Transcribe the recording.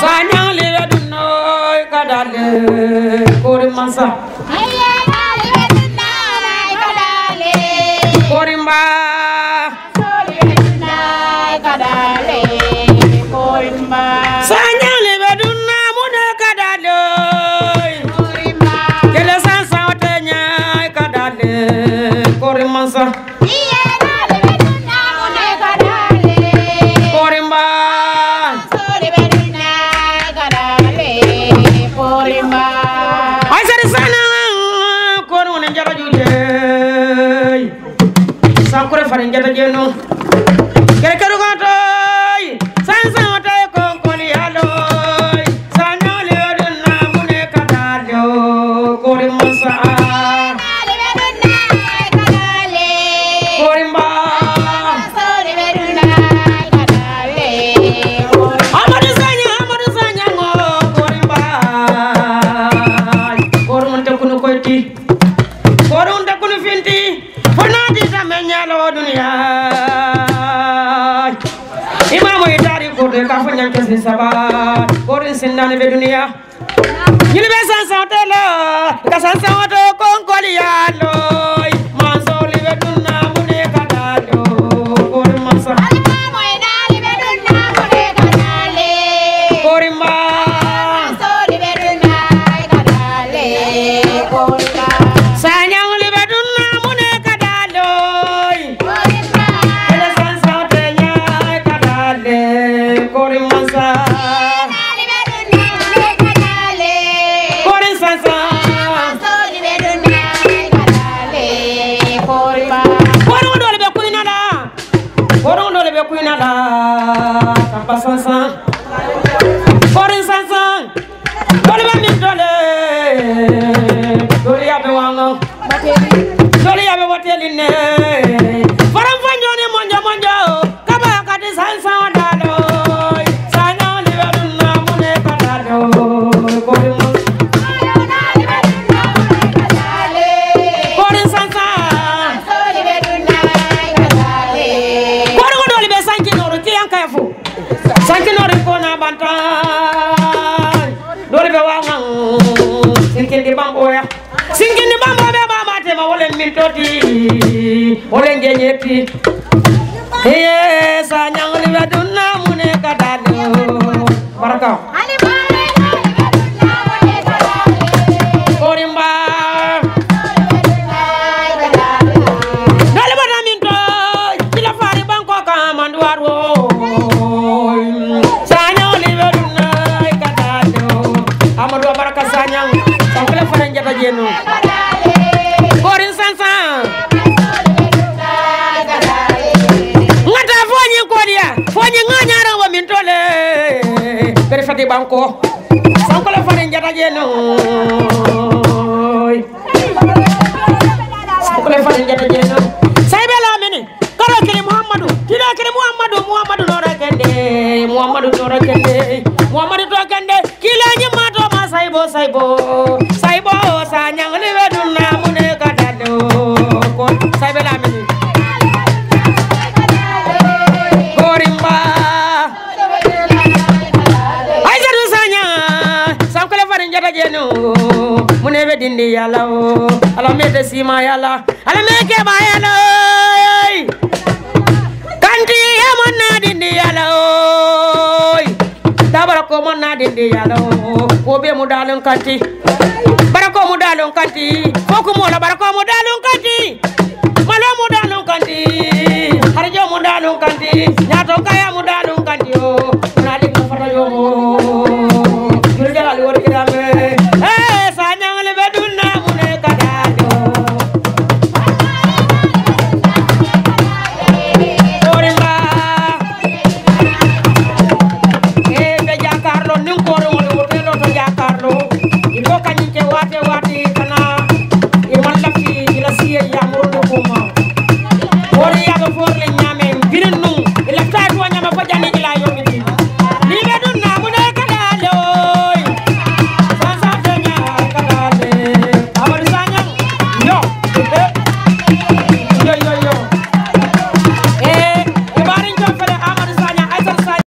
sanyang liwe dunoy kadale farin jabe jeno kere keru gotoy san san otoy kon kon yalo sanu mune kadalo kori musa kori mba lo duniya imamu itari kurdo ka fo nyanke si saba korin sindani be duniya yini be sansan to lo ka sansan to konkoli ya lo yàlla tamba sansan kori sansan doli bɛ min dole doli ya bɛ wɔngɔ doli ya bɛ wɔteli nɛɛ. Bantan dole be wangan sinkindi bamboya sinkindi bambo be mama tema wolen min toti wolen jeñetti eye sa ñangli be dunna mune kadalo baraka. Mba jeno korin sansan. Ngata foñi kodiya foñi ngañaran wa min tole bere fati banko sankle fana jata jeno. Sankle fana jata jeno. Saybe lamini karo kiri muhammadu. Tida kiri muhammadu. Muhammadu nora kende. Muhammadu nora kende. Muhammadu to kende jeno mune be dindi yalla o. Ala mete sima yalla ala meke ba yalla oy. kanti ya monna dindi yalla oy tabara ko monna dindi yalla o. Ko be mu dalon kanti. Barako mu dalon kanti. Foku mo la barako mu dalon kanti. Malo mu dalon kanti. Harjo mu dalon kanti. Nyato kaya mu dalon